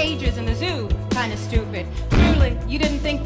cages in the zoo. Kinda stupid. Truly, you didn't think?